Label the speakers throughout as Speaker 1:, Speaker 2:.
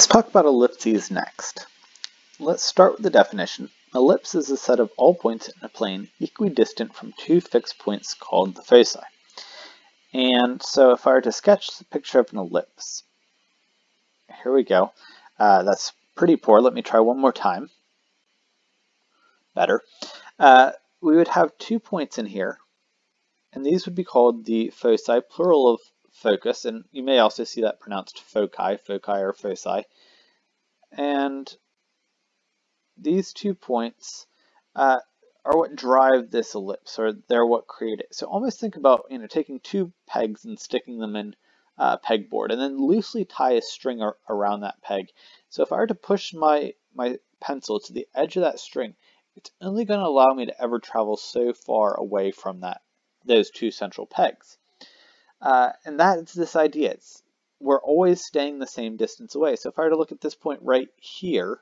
Speaker 1: Let's talk about ellipses next. Let's start with the definition. ellipse is a set of all points in a plane equidistant from two fixed points called the foci. And so if I were to sketch the picture of an ellipse, here we go. Uh, that's pretty poor. Let me try one more time. Better. Uh, we would have two points in here, and these would be called the foci, plural of focus, and you may also see that pronounced foci, foci or foci. And these two points uh, are what drive this ellipse, or they're what create it. So almost think about you know taking two pegs and sticking them in a pegboard, and then loosely tie a string ar around that peg. So if I were to push my my pencil to the edge of that string, it's only going to allow me to ever travel so far away from that those two central pegs. Uh, and that's this idea. It's, we're always staying the same distance away. So if I were to look at this point right here,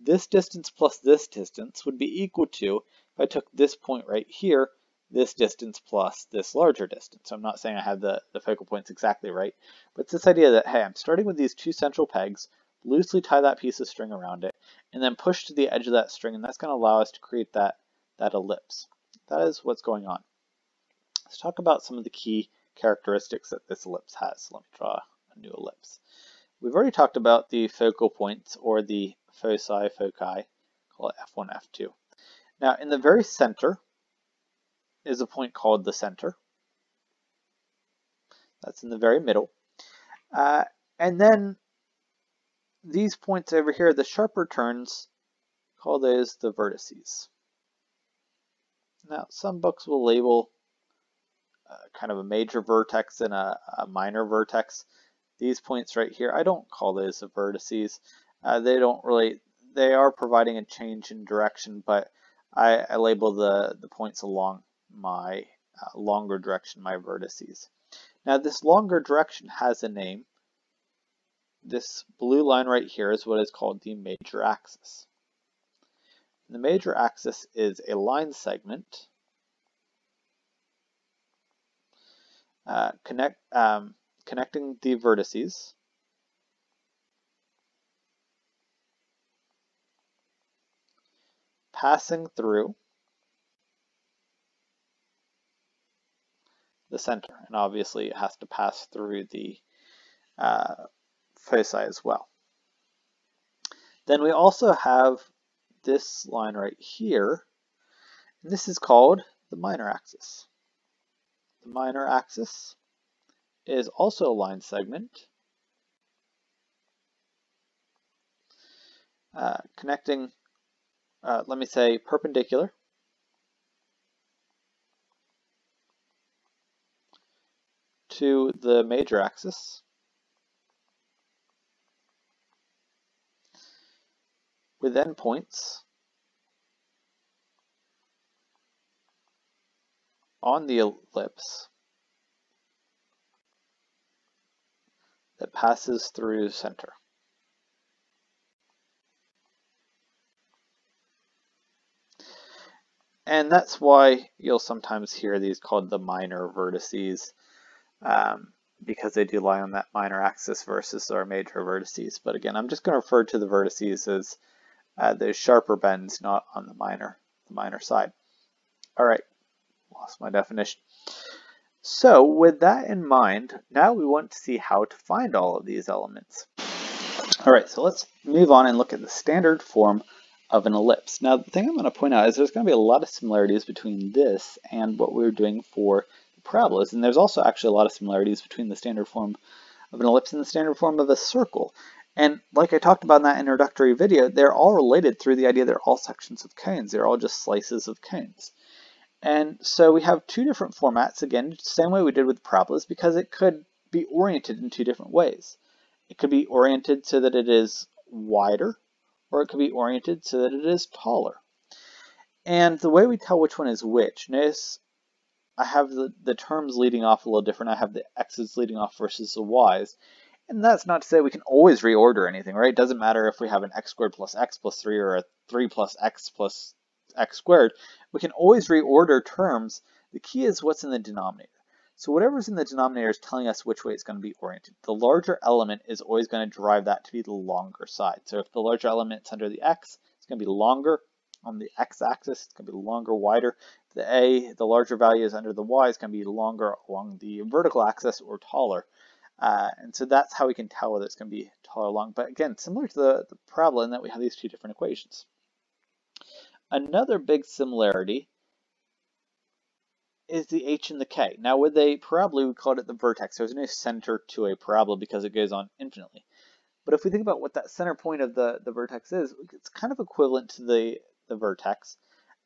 Speaker 1: this distance plus this distance would be equal to, if I took this point right here, this distance plus this larger distance. So I'm not saying I have the, the focal points exactly right, but it's this idea that, hey, I'm starting with these two central pegs, loosely tie that piece of string around it, and then push to the edge of that string, and that's going to allow us to create that, that ellipse. That is what's going on. Let's talk about some of the key characteristics that this ellipse has. Let me draw a new ellipse. We've already talked about the focal points or the foci, foci, call it F1, F2. Now in the very center is a point called the center. That's in the very middle. Uh, and then these points over here, the sharper turns, call those the vertices. Now some books will label kind of a major vertex and a, a, minor vertex. These points right here, I don't call those the vertices. Uh, they don't really, they are providing a change in direction, but I, I label the, the points along my uh, longer direction, my vertices. Now this longer direction has a name. This blue line right here is what is called the major axis. The major axis is a line segment uh, connect, um, connecting the vertices. Passing through the center, and obviously it has to pass through the uh, foci as well. Then we also have this line right here, and this is called the minor axis. The minor axis is also a line segment uh, connecting, uh, let me say, perpendicular. To the major axis. With endpoints on the ellipse that passes through center. And that's why you'll sometimes hear these called the minor vertices um, because they do lie on that minor axis versus our major vertices. But again, I'm just going to refer to the vertices as uh, those sharper bends, not on the minor, the minor side. All right, lost my definition. So with that in mind, now we want to see how to find all of these elements. All right, so let's move on and look at the standard form of an ellipse. Now, the thing I'm going to point out is there's going to be a lot of similarities between this and what we were doing for the parabolas, and there's also actually a lot of similarities between the standard form of an ellipse and the standard form of a circle. And like I talked about in that introductory video, they're all related through the idea they're all sections of cones. They're all just slices of cones. And so we have two different formats, again, same way we did with parabolas, because it could be oriented in two different ways. It could be oriented so that it is wider, or it could be oriented so that it is taller. And the way we tell which one is which, notice I have the, the terms leading off a little different. I have the x's leading off versus the y's. And that's not to say we can always reorder anything, right? It doesn't matter if we have an x squared plus x plus 3 or a 3 plus x plus x squared, we can always reorder terms. The key is what's in the denominator. So whatever's in the denominator is telling us which way it's going to be oriented. The larger element is always going to drive that to be the longer side. So if the larger element's under the x, it's going to be longer on the x-axis, it's going to be longer, wider. The a, the larger value is under the y, it's going to be longer along the vertical axis or taller. Uh, and so that's how we can tell whether it's going to be taller or long. But again, similar to the, the in that we have these two different equations. Another big similarity is the h and the k. Now with a parabola, we called it the vertex. There's no center to a parabola because it goes on infinitely. But if we think about what that center point of the, the vertex is, it's kind of equivalent to the, the vertex.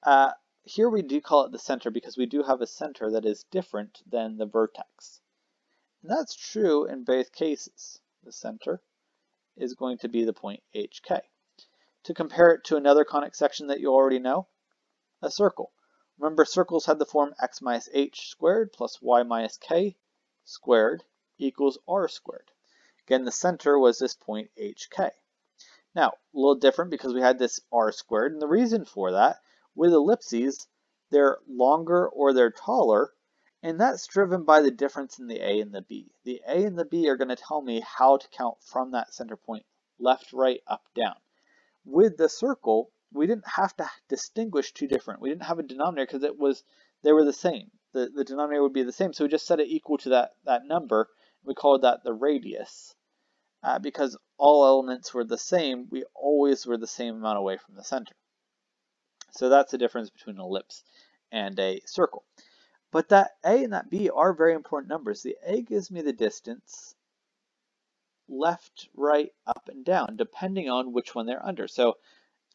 Speaker 1: Uh, here we do call it the center because we do have a center that is different than the vertex. And that's true in both cases. The center is going to be the point hk. To compare it to another conic section that you already know, a circle. Remember circles had the form x minus h squared plus y minus k squared equals r squared. Again, the center was this point hk. Now, a little different because we had this r squared, and the reason for that, with ellipses, they're longer or they're taller, and that's driven by the difference in the a and the b. The a and the b are going to tell me how to count from that center point, left, right, up, down. With the circle, we didn't have to distinguish two different. We didn't have a denominator because it was they were the same. The, the denominator would be the same. So we just set it equal to that, that number. We called that the radius. Uh, because all elements were the same, we always were the same amount away from the center. So that's the difference between an ellipse and a circle. But that a and that b are very important numbers. The a gives me the distance left, right, up, and down, depending on which one they're under. So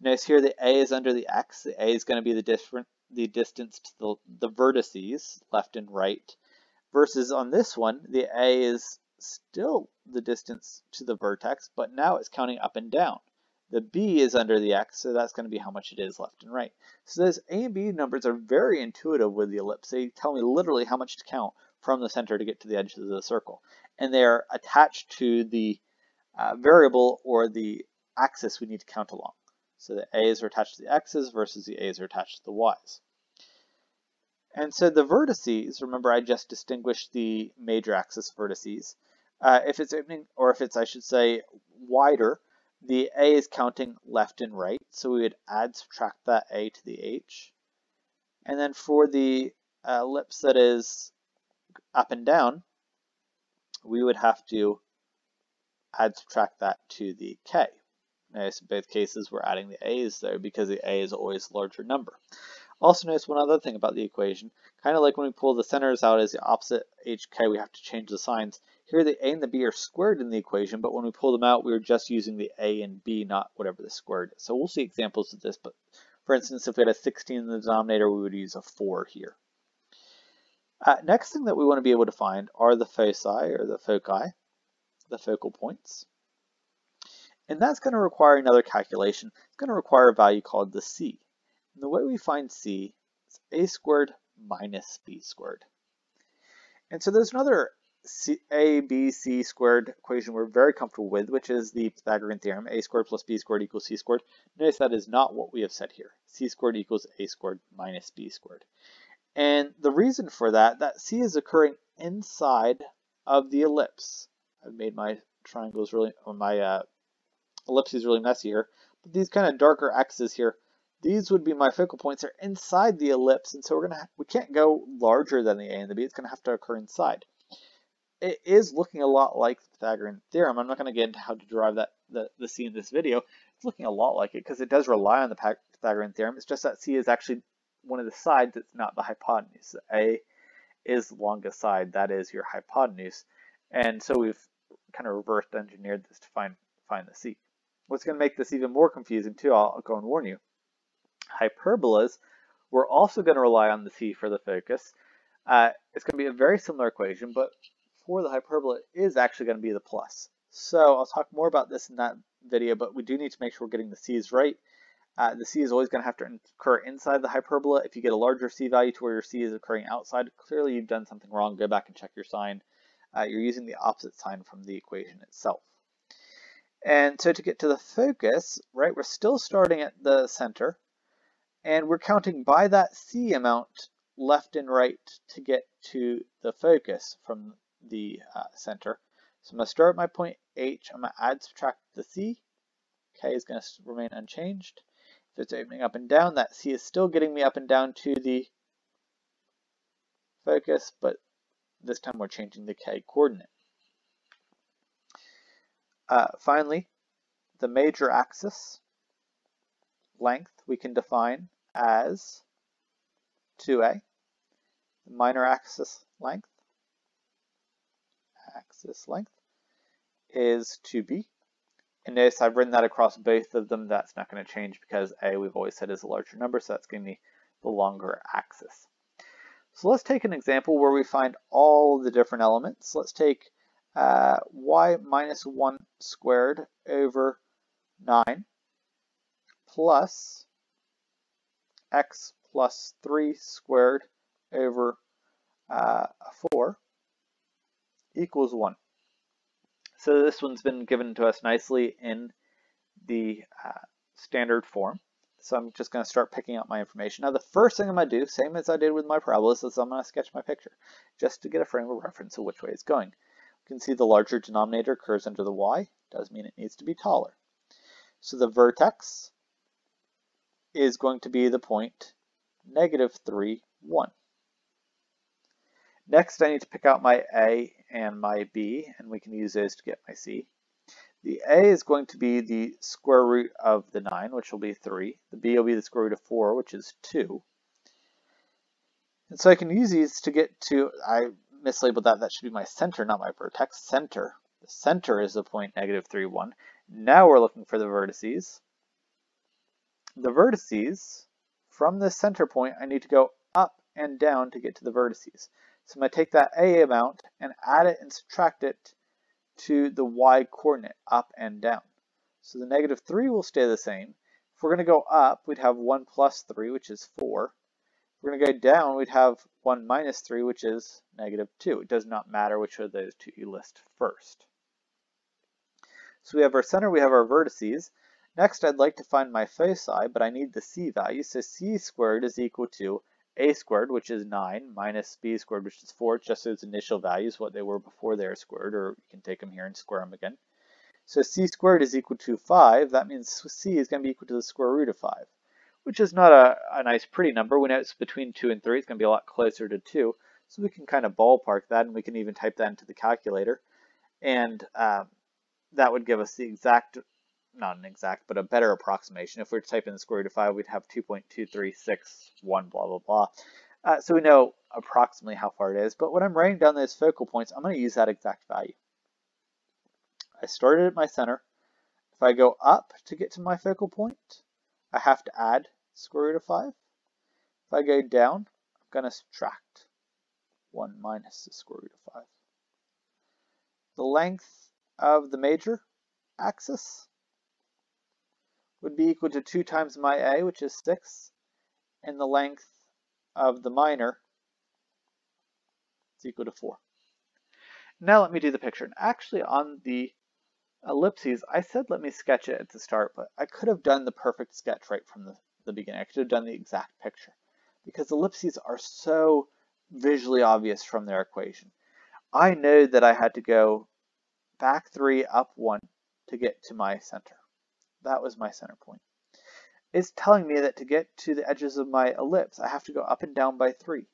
Speaker 1: notice here the A is under the X. The A is going to be the different the distance to the, the vertices, left and right, versus on this one, the A is still the distance to the vertex, but now it's counting up and down. The B is under the X, so that's going to be how much it is left and right. So those A and B numbers are very intuitive with the ellipse. They tell me literally how much to count from the center to get to the edges of the circle and they're attached to the uh, variable or the axis we need to count along. So the a's are attached to the x's versus the a's are attached to the y's. And so the vertices, remember I just distinguished the major axis vertices. Uh, if it's opening, or if it's, I should say, wider, the a is counting left and right, so we would add, subtract that a to the h. And then for the uh, ellipse that is up and down, we would have to add subtract that to the k. Notice in both cases we're adding the a's there because the a is always a larger number. Also notice one other thing about the equation, kind of like when we pull the centers out as the opposite hk, we have to change the signs. Here the a and the b are squared in the equation, but when we pull them out, we are just using the a and b, not whatever the squared is. So we'll see examples of this, but for instance, if we had a 16 in the denominator, we would use a 4 here. Uh, next thing that we want to be able to find are the foci or the foci, the focal points. And that's going to require another calculation. It's going to require a value called the c. And the way we find c is a squared minus b squared. And so there's another c, a, b, c squared equation we're very comfortable with, which is the Pythagorean theorem, a squared plus b squared equals c squared. Notice that is not what we have said here. c squared equals a squared minus b squared. And the reason for that, that C is occurring inside of the ellipse. I've made my triangles really, or my uh, ellipses really messy here. But these kind of darker X's here, these would be my focal points. They're inside the ellipse, and so we're gonna we can't go larger than the A and the B. It's gonna have to occur inside. It is looking a lot like the Pythagorean theorem. I'm not gonna get into how to derive that the, the C in this video. It's looking a lot like it because it does rely on the Pythagorean theorem. It's just that C is actually one of the sides that's not the hypotenuse. A is the longest side, that is your hypotenuse. And so we've kind of reversed engineered this to find, find the C. What's going to make this even more confusing too, I'll, I'll go and warn you. Hyperbolas, we're also going to rely on the C for the focus. Uh, it's going to be a very similar equation, but for the hyperbola is actually going to be the plus. So I'll talk more about this in that video, but we do need to make sure we're getting the C's right. Uh, the C is always going to have to occur inside the hyperbola. If you get a larger C value to where your C is occurring outside, clearly you've done something wrong. Go back and check your sign. Uh, you're using the opposite sign from the equation itself. And so to get to the focus, right, we're still starting at the center, and we're counting by that C amount left and right to get to the focus from the uh, center. So I'm going to start at my point H, I'm going to add subtract the C, K is going to remain unchanged. If it's opening up and down, that C is still getting me up and down to the focus, but this time we're changing the K coordinate. Uh, finally, the major axis length we can define as 2a. The minor axis length, axis length is 2b. And notice I've written that across both of them. That's not going to change because a we've always said is a larger number, so that's giving me the longer axis. So let's take an example where we find all the different elements. Let's take uh, y minus 1 squared over 9 plus x plus 3 squared over uh, 4 equals 1. So this one's been given to us nicely in the uh, standard form. So I'm just going to start picking out my information. Now the first thing I'm going to do, same as I did with my parabolas, is I'm going to sketch my picture just to get a frame of reference of which way it's going. You can see the larger denominator occurs under the y. Does mean it needs to be taller. So the vertex is going to be the point negative 3, 1. Next, I need to pick out my A and my B, and we can use those to get my C. The A is going to be the square root of the 9, which will be 3. The B will be the square root of 4, which is 2. And so I can use these to get to, I mislabeled that, that should be my center, not my vertex, center. The center is the point negative 3, 1. Now we're looking for the vertices. The vertices, from the center point, I need to go up and down to get to the vertices. So I'm going to take that A amount and add it and subtract it to the y coordinate, up and down. So the negative 3 will stay the same. If we're going to go up, we'd have 1 plus 3, which is 4. If we're going to go down, we'd have 1 minus 3, which is negative 2. It does not matter which of those two you list first. So we have our center, we have our vertices. Next, I'd like to find my foci, but I need the c value. So c squared is equal to a squared, which is 9, minus b squared, which is 4, just those initial values, what they were before they are squared, or you can take them here and square them again. So c squared is equal to 5. That means c is going to be equal to the square root of 5, which is not a, a nice pretty number. We know it's between 2 and 3. It's going to be a lot closer to 2. So we can kind of ballpark that, and we can even type that into the calculator. And um, that would give us the exact not an exact, but a better approximation. If we were to type in the square root of 5, we'd have 2.2361, blah, blah, blah. Uh, so we know approximately how far it is, but when I'm writing down those focal points, I'm going to use that exact value. I started at my center. If I go up to get to my focal point, I have to add square root of 5. If I go down, I'm going to subtract 1 minus the square root of 5. The length of the major axis would be equal to 2 times my a, which is 6, and the length of the minor is equal to 4. Now let me do the picture. And actually on the ellipses, I said let me sketch it at the start, but I could have done the perfect sketch right from the, the beginning. I could have done the exact picture because ellipses are so visually obvious from their equation. I know that I had to go back 3, up 1 to get to my center. That was my center point. It's telling me that to get to the edges of my ellipse, I have to go up and down by 3.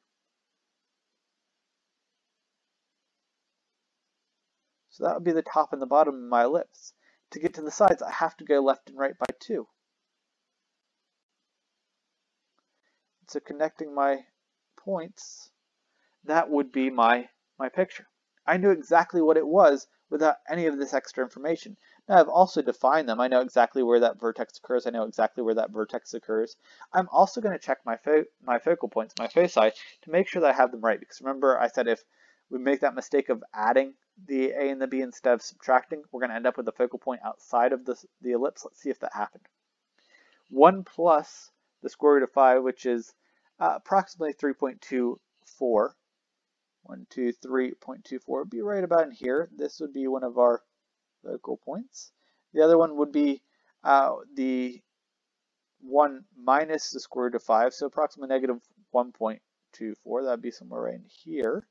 Speaker 1: So that would be the top and the bottom of my ellipse. To get to the sides, I have to go left and right by 2. So connecting my points, that would be my, my picture. I knew exactly what it was without any of this extra information. Now I've also defined them. I know exactly where that vertex occurs. I know exactly where that vertex occurs. I'm also going to check my, fo my focal points, my foci, to make sure that I have them right. Because remember I said if we make that mistake of adding the A and the B instead of subtracting, we're going to end up with a focal point outside of the, the ellipse. Let's see if that happened. 1 plus the square root of 5, which is uh, approximately 3.24. 1, 2, 3.24 would be right about in here. This would be one of our focal points. The other one would be uh, the 1 minus the square root of 5, so approximately negative 1.24. That would be somewhere right in here.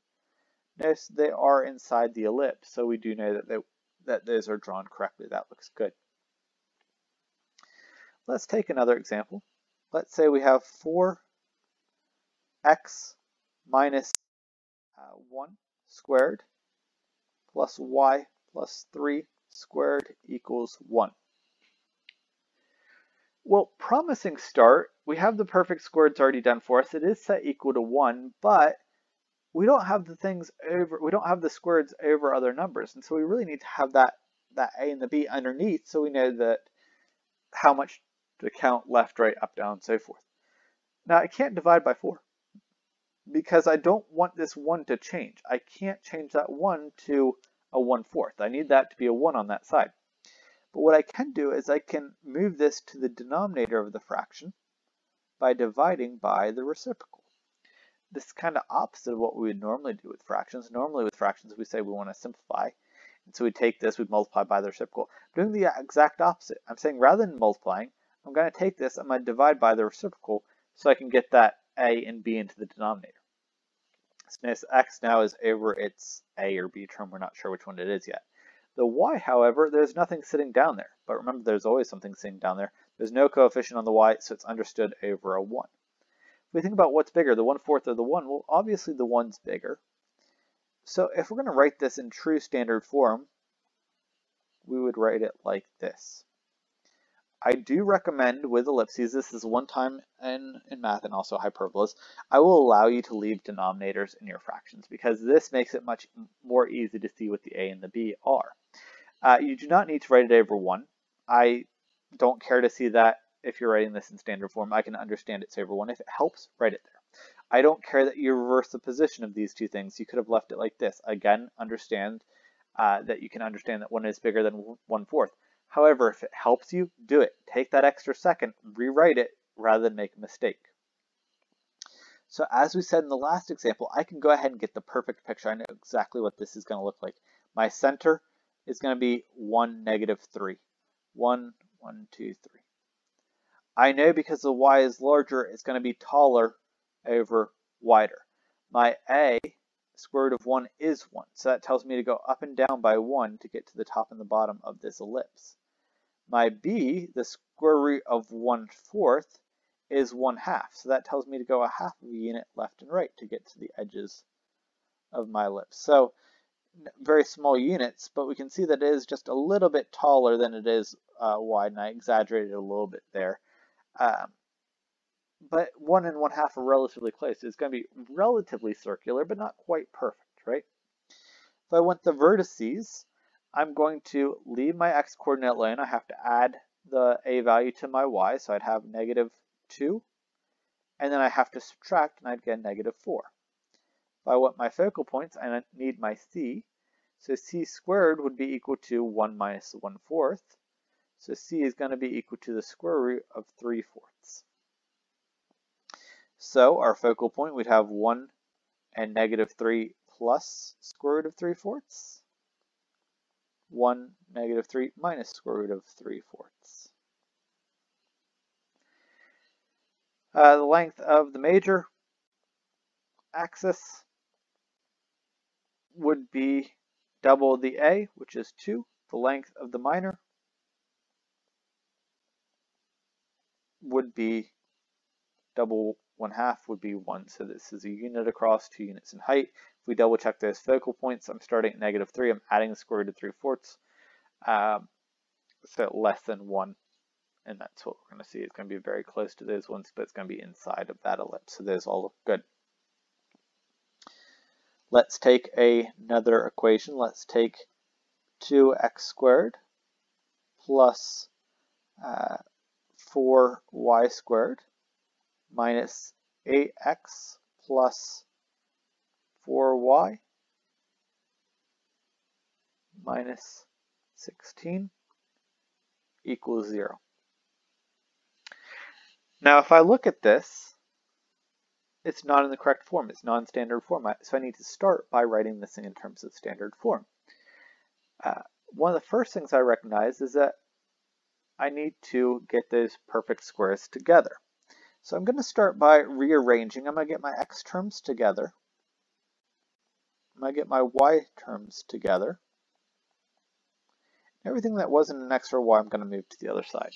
Speaker 1: Notice they are inside the ellipse, so we do know that, they, that those are drawn correctly. That looks good. Let's take another example. Let's say we have 4x minus, uh, 1 squared plus y plus 3 squared equals 1. Well, promising start. We have the perfect squares already done for us. It is set equal to 1, but we don't have the things over, we don't have the squares over other numbers. And so we really need to have that, that a and the b underneath so we know that how much to count left, right, up, down, so forth. Now I can't divide by 4 because I don't want this 1 to change. I can't change that 1 to a 1 fourth. I need that to be a 1 on that side. But what I can do is I can move this to the denominator of the fraction by dividing by the reciprocal. This is kind of opposite of what we would normally do with fractions. Normally with fractions we say we want to simplify. And so we take this, we multiply by the reciprocal. I'm doing the exact opposite. I'm saying rather than multiplying, I'm going to take this, I'm going to divide by the reciprocal so I can get that a and b into the denominator. This x now is over its a or b term. We're not sure which one it is yet. The y, however, there's nothing sitting down there. But remember, there's always something sitting down there. There's no coefficient on the y, so it's understood over a 1. If we think about what's bigger, the 1 fourth or the 1, well, obviously the 1's bigger. So if we're going to write this in true standard form, we would write it like this. I do recommend with ellipses, this is one time in, in math and also hyperbolas, I will allow you to leave denominators in your fractions because this makes it much more easy to see what the a and the b are. Uh, you do not need to write it over 1. I don't care to see that if you're writing this in standard form. I can understand it's over 1. If it helps, write it there. I don't care that you reverse the position of these two things. You could have left it like this. Again, understand uh, that you can understand that 1 is bigger than 1 fourth. However, if it helps you, do it. Take that extra second, rewrite it rather than make a mistake. So as we said in the last example, I can go ahead and get the perfect picture. I know exactly what this is going to look like. My center is going to be 1, negative 3. 1, 1, 2, 3. I know because the y is larger, it's going to be taller over wider. My a, square root of 1 is 1. So that tells me to go up and down by 1 to get to the top and the bottom of this ellipse. My b, the square root of 1 fourth, is 1 half. So that tells me to go a half of a unit left and right to get to the edges of my ellipse. So very small units, but we can see that it is just a little bit taller than it is uh, wide, and I exaggerated a little bit there. Um, but 1 and 1 half are relatively close. It's going to be relatively circular, but not quite perfect, right? If I want the vertices, I'm going to leave my x coordinate alone. I have to add the a value to my y, so I'd have negative 2. And then I have to subtract, and I'd get negative 4. If I want my focal points, I need my c. So c squared would be equal to 1 minus 1 fourth. So c is going to be equal to the square root of 3 fourths. So our focal point, we'd have 1 and negative 3 plus square root of 3 fourths. 1, negative 3 minus square root of 3 fourths. Uh, the length of the major axis would be double the A, which is 2. The length of the minor would be double 1 half would be 1. So this is a unit across, 2 units in height. If we double check those focal points, I'm starting at negative 3. I'm adding the square root of 3 fourths. Um, so less than 1. And that's what we're going to see. It's going to be very close to those ones, but it's going to be inside of that ellipse. So those all look good. Let's take a, another equation. Let's take 2x squared plus uh, 4y squared minus 8x plus 4y minus 16 equals 0. Now if I look at this, it's not in the correct form. It's non-standard form. So I need to start by writing this thing in terms of standard form. Uh, one of the first things I recognize is that I need to get those perfect squares together. So I'm going to start by rearranging. I'm going to get my x terms together. Going to get my y terms together. Everything that wasn't an x or y, I'm going to move to the other side.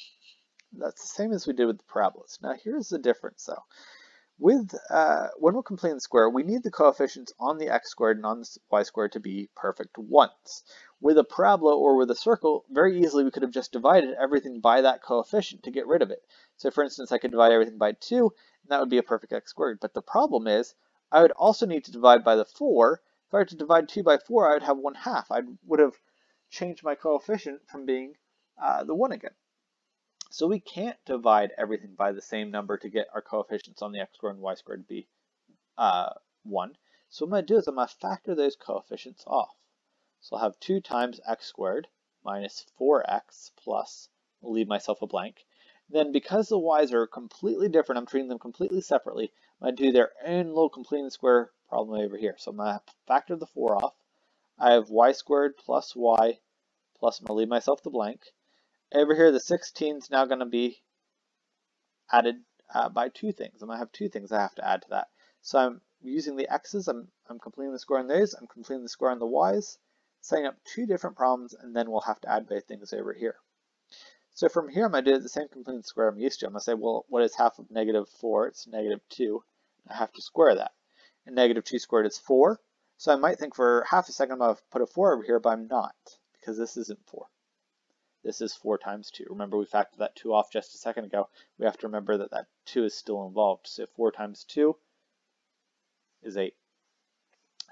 Speaker 1: That's the same as we did with the parabolas. Now here's the difference though. With uh, when we're completing the square, we need the coefficients on the x squared and on the y squared to be perfect ones. With a parabola or with a circle, very easily we could have just divided everything by that coefficient to get rid of it. So for instance, I could divide everything by 2, and that would be a perfect x squared. But the problem is, I would also need to divide by the 4. If I were to divide 2 by 4, I would have 1 half. I would have changed my coefficient from being uh, the 1 again. So we can't divide everything by the same number to get our coefficients on the x squared and y squared to be uh, 1. So what I'm going to do is I'm going to factor those coefficients off. So I'll have 2 times x squared minus 4x plus, I'll leave myself a blank. Then because the y's are completely different, I'm treating them completely separately, I'm going to do their own little completing the square problem over here. So I'm going to factor the 4 off. I have y squared plus y plus, I'm going to leave myself the blank. Over here, the 16 is now going to be added uh, by two things. I'm going to have two things I have to add to that. So I'm using the x's, I'm, I'm completing the square on those, I'm completing the square on the y's, setting up two different problems, and then we'll have to add both things over here. So from here, I'm going to do the same completing square I'm used to. I'm going to say, well, what is half of negative 4? It's negative 2. I have to square that. And negative 2 squared is 4. So I might think for half a second I'm going to put a 4 over here, but I'm not, because this isn't 4. This is 4 times 2. Remember we factored that 2 off just a second ago. We have to remember that that 2 is still involved. So 4 times 2 is 8.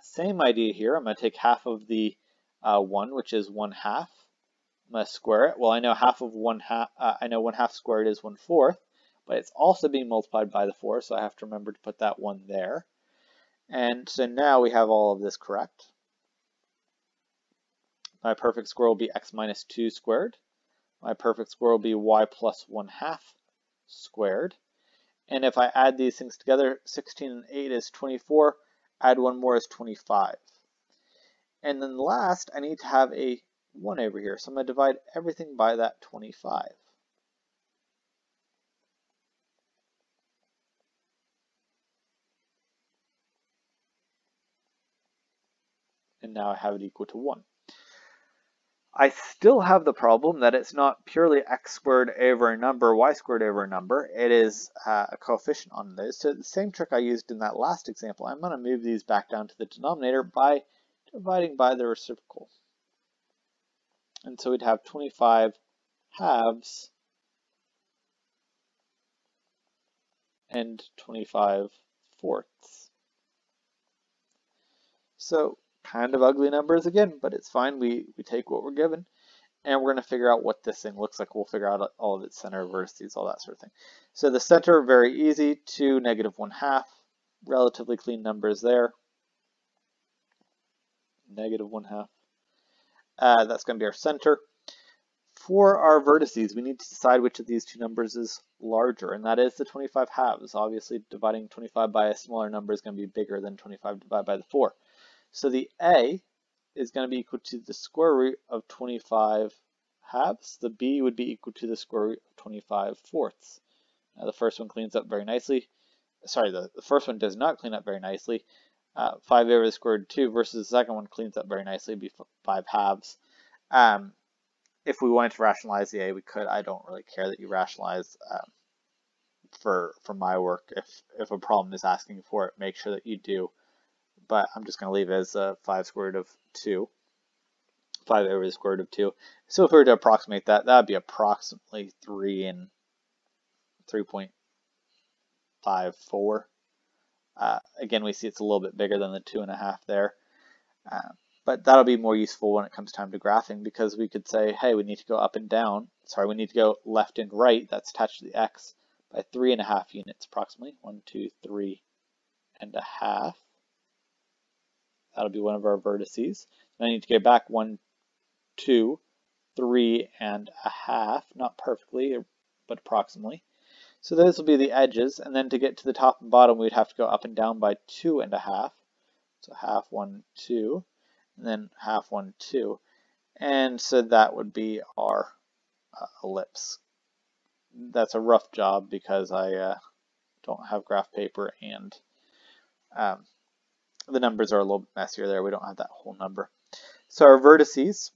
Speaker 1: Same idea here. I'm going to take half of the uh, 1, which is 1 half. I'm going to square it. Well, I know half of 1 half, uh, I know 1 half squared is 1 fourth, but it's also being multiplied by the 4, so I have to remember to put that 1 there. And so now we have all of this correct. My perfect square will be x minus 2 squared. My perfect square will be y plus 1 half squared. And if I add these things together, 16 and 8 is 24, add one more is 25. And then last, I need to have a 1 over here, so I'm going to divide everything by that 25. And now I have it equal to 1. I still have the problem that it's not purely x squared over a number, y squared over a number. It is uh, a coefficient on those. So the same trick I used in that last example, I'm going to move these back down to the denominator by dividing by the reciprocal. And so we'd have 25 halves and 25 fourths. So kind of ugly numbers again, but it's fine. We, we take what we're given and we're going to figure out what this thing looks like. We'll figure out all of its center, vertices, all that sort of thing. So the center, very easy, 2, negative 1 half, relatively clean numbers there. Negative 1 half. Uh, that's going to be our center. For our vertices, we need to decide which of these two numbers is larger, and that is the 25 halves. Obviously, dividing 25 by a smaller number is going to be bigger than 25 divided by the 4. So the a is going to be equal to the square root of 25 halves. The b would be equal to the square root of 25 fourths. Now the first one cleans up very nicely. Sorry, the, the first one does not clean up very nicely. Uh, 5 over the square root of 2 versus the second one cleans up very nicely, be 5 halves. Um, if we wanted to rationalize the a, we could. I don't really care that you rationalize um, for for my work. If if a problem is asking for it, make sure that you do but I'm just going to leave it as uh, 5 square root of 2. 5 over the square root of 2. So if we were to approximate that, that would be approximately 3 and 3.54. Uh, again, we see it's a little bit bigger than the 2.5 there. Uh, but that'll be more useful when it comes time to graphing because we could say, hey, we need to go up and down. Sorry, we need to go left and right. That's attached to the x by 3.5 units approximately. 1, 2, 3 and a half. That'll be one of our vertices. I need to go back one, two, three and a half, not perfectly, but approximately. So those will be the edges, and then to get to the top and bottom, we'd have to go up and down by two and a half. So half, one, two, and then half, one, two. And so that would be our uh, ellipse. That's a rough job because I uh, don't have graph paper and um, the numbers are a little bit messier there. We don't have that whole number. So our vertices,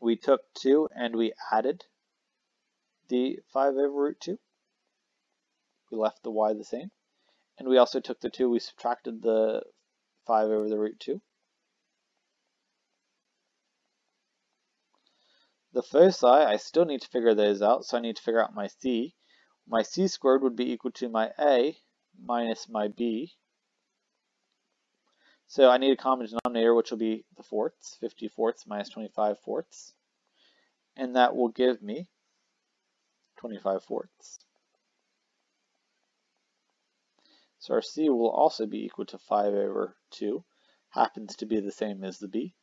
Speaker 1: we took 2 and we added the 5 over root 2. We left the y the same. And we also took the 2, we subtracted the 5 over the root 2. The foci, I still need to figure those out, so I need to figure out my c. My c squared would be equal to my a minus my b. So I need a common denominator, which will be the fourths, 50 fourths minus 25 fourths. And that will give me 25 fourths. So our c will also be equal to 5 over 2, happens to be the same as the b.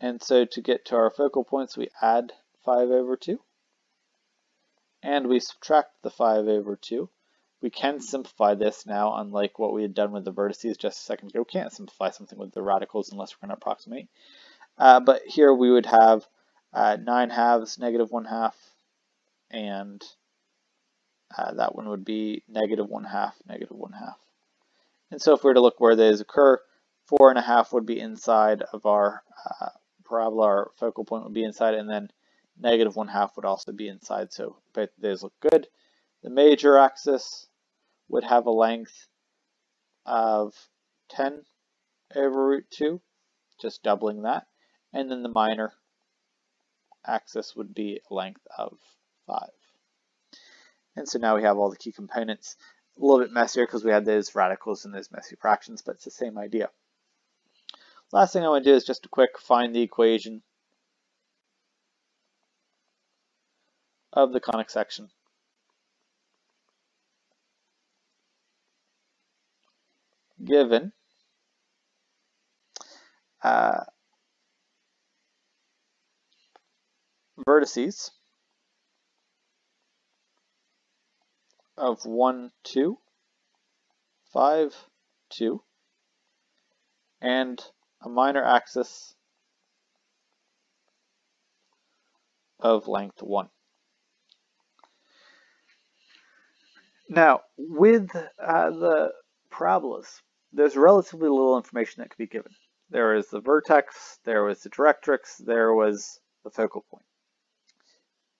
Speaker 1: And so to get to our focal points, we add 5 over 2. And we subtract the 5 over 2. We can simplify this now, unlike what we had done with the vertices just a second ago. We can't simplify something with the radicals unless we're going to approximate. Uh, but here we would have uh, 9 halves, negative 1 half, and uh, that one would be negative 1 half, negative 1 half. And so if we were to look where those occur, 4 and a half would be inside of our uh, parabola, our focal point would be inside, and then negative one half would also be inside, so both of those look good. The major axis would have a length of 10 over root 2, just doubling that, and then the minor axis would be a length of 5. And so now we have all the key components. A little bit messier because we had those radicals and those messy fractions, but it's the same idea. Last thing I want to do is just a quick find the equation of the conic section. Given uh, vertices of 1, 2, 5, 2, and a minor axis of length 1. Now, with uh, the parabolas, there's relatively little information that could be given. There is the vertex, there was the directrix, there was the focal point.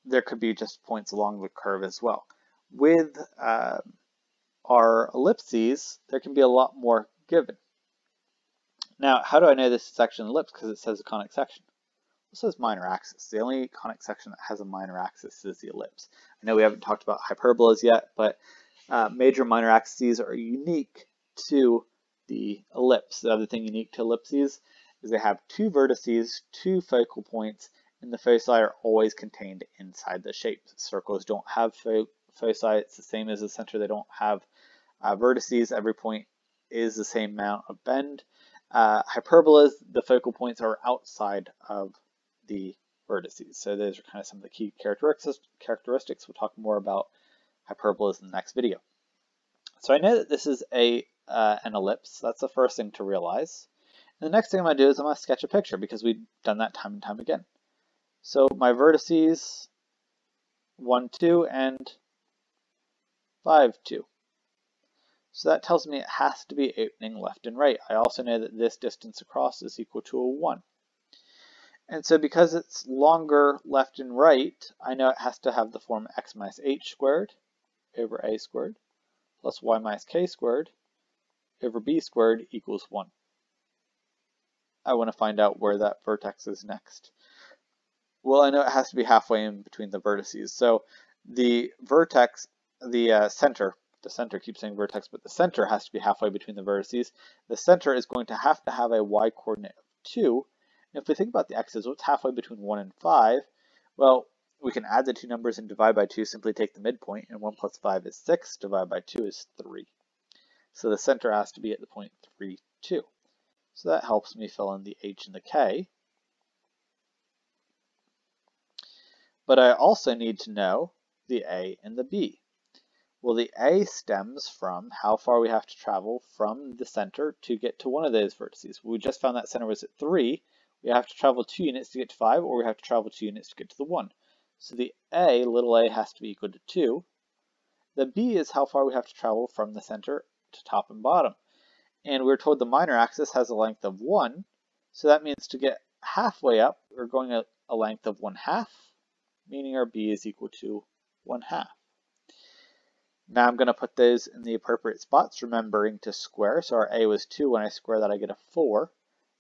Speaker 1: There could be just points along the curve as well. With uh, our ellipses, there can be a lot more given. Now, how do I know this is actually an ellipse? Because it says a conic section. Says minor axis. The only conic section that has a minor axis is the ellipse. I know we haven't talked about hyperbolas yet, but uh, major minor axes are unique to the ellipse. The other thing unique to ellipses is they have two vertices, two focal points, and the foci are always contained inside the shape. Circles don't have fo foci. It's the same as the center. They don't have uh, vertices. Every point is the same amount of bend. Uh, hyperbolas, the focal points are outside of the vertices. So those are kind of some of the key characteristics. We'll talk more about hyperbolas in the next video. So I know that this is a uh, an ellipse. That's the first thing to realize. And the next thing I'm going to do is I'm going to sketch a picture because we've done that time and time again. So my vertices 1, 2, and 5, 2. So that tells me it has to be opening left and right. I also know that this distance across is equal to a 1. And so because it's longer left and right, I know it has to have the form x minus h squared over a squared plus y minus k squared over b squared equals 1. I want to find out where that vertex is next. Well, I know it has to be halfway in between the vertices. So the vertex, the uh, center the center keeps saying vertex, but the center has to be halfway between the vertices. The center is going to have to have a y coordinate of 2. If we think about the x's, what's halfway between 1 and 5? Well, we can add the two numbers and divide by 2, simply take the midpoint, and 1 plus 5 is 6, divided by 2 is 3. So the center has to be at the point 3, 2. So that helps me fill in the h and the k. But I also need to know the a and the b. Well, the A stems from how far we have to travel from the center to get to one of those vertices. We just found that center was at 3. We have to travel 2 units to get to 5, or we have to travel 2 units to get to the 1. So the a, little a, has to be equal to 2. The b is how far we have to travel from the center to top and bottom. And we're told the minor axis has a length of 1, so that means to get halfway up, we're going a, a length of 1 half, meaning our b is equal to 1 half. Now I'm going to put those in the appropriate spots, remembering to square. So our a was 2. When I square that, I get a 4.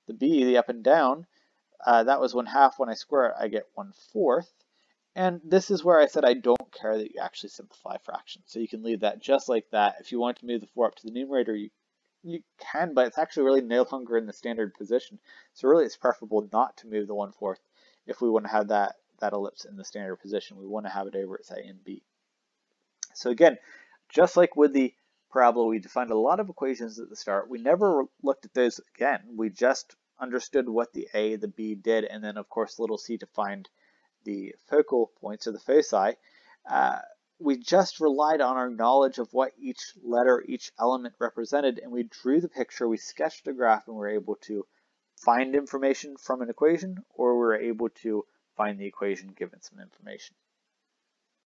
Speaker 1: The b, the up and down, uh, that was 1 half. When I square it, I get one fourth. And this is where I said I don't care that you actually simplify fractions. So you can leave that just like that. If you want to move the 4 up to the numerator, you, you can, but it's actually really no longer in the standard position. So really it's preferable not to move the 1 fourth if we want to have that, that ellipse in the standard position. We want to have it over at, say, in B. So again, just like with the parabola, we defined a lot of equations at the start. We never looked at those again. We just understood what the A, the B did, and then of course little c to find the focal points or the foci, uh, we just relied on our knowledge of what each letter, each element represented, and we drew the picture, we sketched a graph, and we were able to find information from an equation, or we were able to find the equation given some information.